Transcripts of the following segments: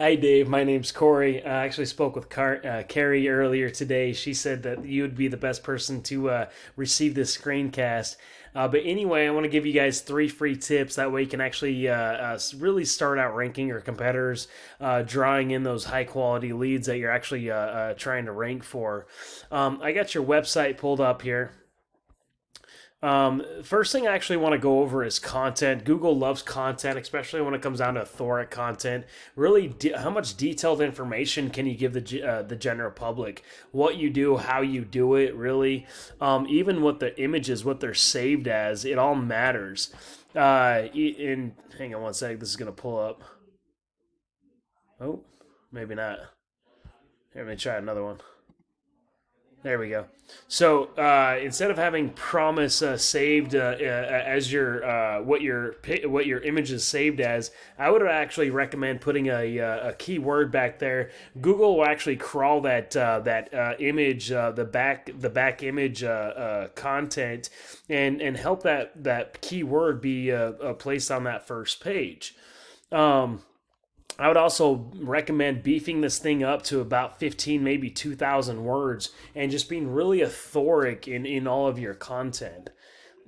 Hi, Dave. My name's Cory. I actually spoke with Car- uh, Carrie earlier today. She said that you would be the best person to uh, receive this screencast. Uh, but anyway, I want to give you guys three free tips. That way, you can actually uh, uh, really start out ranking your competitors, uh, drawing in those high quality leads that you're actually trying to rank for. Um, I got your website pulled up here. Um, first thing I actually want to go over is content. Google loves content, especially when it comes down to authoric content. Really, how much detailed information can you give the uh, the general public? What you do, how you do it, really. Um, even what the images, what they're saved as, it all matters. Uh, in hang on one sec, this is gonna pull up. Oh, maybe not. Here, let me try another one. There we go. So uh, instead of having promise uh, saved uh, uh as your uh, what your what your image is saved as, I would actually recommend putting a, uh, a keyword back there. Google will actually crawl that that image, the back the back image content, and and help that that keyword be placed on that first page. Um, I would also recommend beefing this thing up to about 15, maybe 2,000 words and just being really authoric in, in all of your content.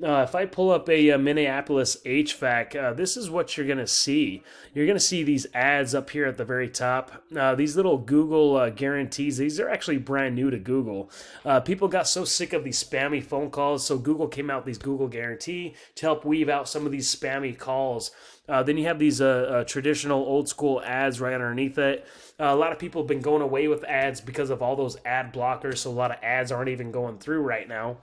Uh, if I pull up a, a Minneapolis HVAC, uh, this is what you're going to see. You're going to see these ads up here at the very top. Uh, these little Google uh, guarantees, these are actually brand new to Google. Uh, people got so sick of these spammy phone calls, so Google came out these Google guarantee to help weave out some of these spammy calls. Uh, then you have these traditional old school ads right underneath it. a lot of people have been going away with ads because of all those ad blockers, so a lot of ads aren't even going through right now.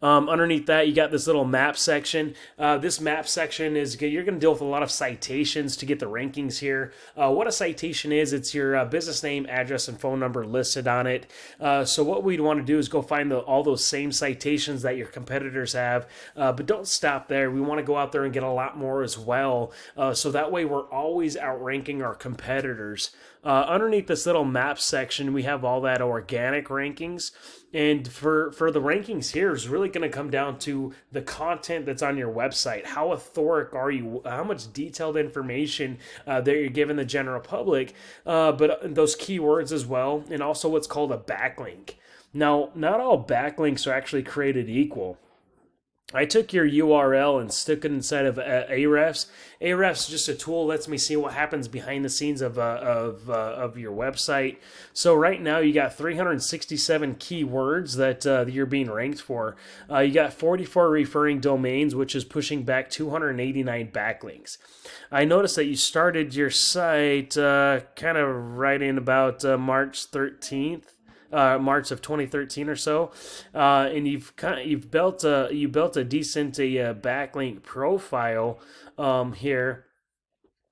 Um, underneath that, you got this little map section. Uh, this map section is good. you're going to deal with a lot of citations to get the rankings here. Uh, what a citation is, it's your uh, business name, address, and phone number listed on it. Uh, so what we'd want to do is go find the, all those same citations that your competitors have, uh, but don't stop there. We want to go out there and get a lot more as well. Uh, so that way, we're always outranking our competitors. Uh, underneath this little map section, we have all that organic rankings. And for, for the rankings here is really going to come down to the content that's on your website. How authoric are you? How much detailed information uh, that you're giving the general public, uh, but those keywords as well, and also what's called a backlink. Now, not all backlinks are actually created equal. I took your URL and stuck it inside of uh, Ahrefs. Ahrefs is just a tool lets me see what happens behind the scenes of uh, of uh, of your website. So right now you got 367 keywords that uh, you're being ranked for. Uh, you got 44 referring domains, which is pushing back 289 backlinks. I noticed that you started your site uh, kind of right in about March 13th uh, March of 2013 or so, uh, and you've kind of, you've built a you built a decent a, a uh, backlink profile um, here.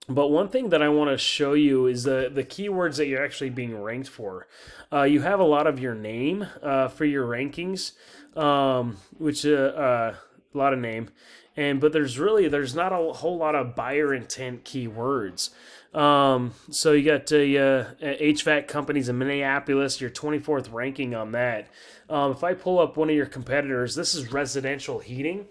But one thing that I want to show you is the the keywords that you're actually being ranked for. Uh, you have a lot of your name uh, for your rankings, um, which uh, uh a lot of name, and but there's really there's not a whole lot of buyer intent keywords. Um, so you got uh, HVAC companies in Minneapolis, your 24th ranking on that. Um, if I pull up one of your competitors, this is residential heating.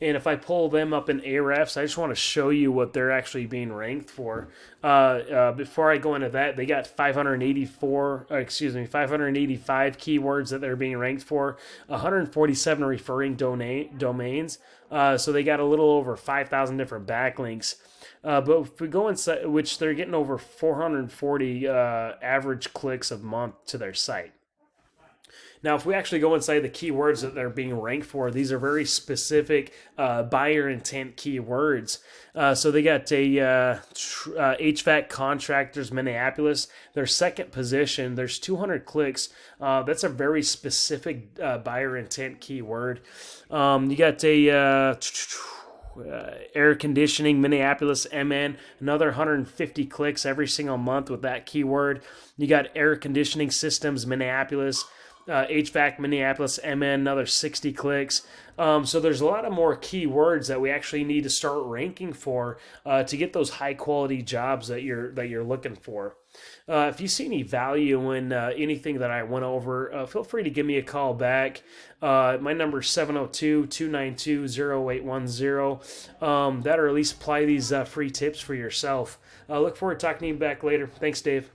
And if I pull them up in Ahrefs, I just want to show you what they're actually being ranked for. Uh, uh, before I go into that, they got 584, uh, excuse me, 585 keywords that they're being ranked for, 147 referring domains. Uh, so they got a little over 5,000 different backlinks. Uh, but if we go inside, which they're getting over 440 uh, average clicks a month to their site. Now, if we actually go inside the keywords that they're being ranked for, these are very specific uh, buyer intent keywords. Uh, so they got a uh, uh, HVAC contractors Minneapolis. Their second position. There's 200 clicks. Uh, that's a very specific uh, buyer intent keyword. Um, you got a uh, air conditioning Minneapolis MN, another 150 clicks every single month with that keyword. You got air conditioning systems Minneapolis, uh, HVAC Minneapolis MN, another 60 clicks. Um, so there's a lot of more keywords that we actually need to start ranking for uh, to get those high quality jobs that you're that you're looking for. Uh, if you see any value in uh, anything that I went over, uh, feel free to give me a call back. Uh, my number is 702 292 0810. Um, that or at least apply these free tips for yourself. Look forward to talking to you back later. Thanks, Dave.